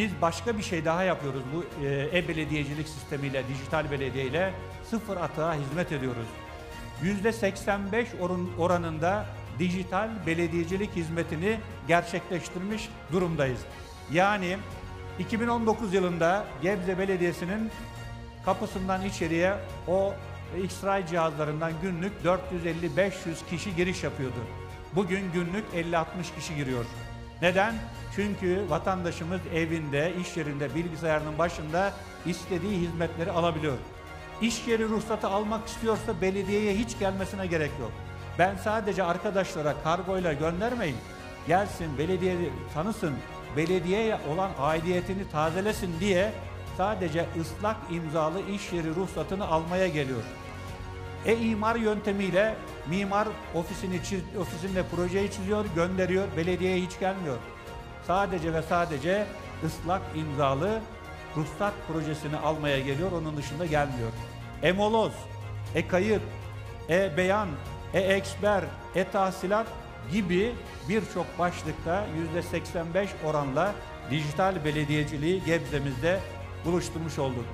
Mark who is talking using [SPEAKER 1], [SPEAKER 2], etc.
[SPEAKER 1] Biz başka bir şey daha yapıyoruz bu e, e-belediyecilik sistemiyle, dijital belediyeyle sıfır atığa hizmet ediyoruz. %85 oran, oranında dijital belediyecilik hizmetini gerçekleştirmiş durumdayız. Yani 2019 yılında Gebze Belediyesi'nin kapısından içeriye o X-ray cihazlarından günlük 450-500 kişi giriş yapıyordu. Bugün günlük 50-60 kişi giriyor. Neden? Çünkü vatandaşımız evinde, iş yerinde, bilgisayarının başında istediği hizmetleri alabiliyor. İş yeri ruhsatı almak istiyorsa belediyeye hiç gelmesine gerek yok. Ben sadece arkadaşlara kargoyla göndermeyin. Gelsin belediye tanısın, belediyeye olan aidiyetini tazelesin diye sadece ıslak imzalı iş yeri ruhsatını almaya geliyor. E-imar yöntemiyle mimar ofisini ofisinde projeyi çiziyor, gönderiyor, belediyeye hiç gelmiyor. Sadece ve sadece ıslak imzalı ruhsat projesini almaya geliyor, onun dışında gelmiyor. E-moloz, e-kayıt, e-beyan, e-eksper, e-tahsilat gibi birçok başlıkta %85 oranla dijital belediyeciliği Gebze'mizde buluşturmuş olduk.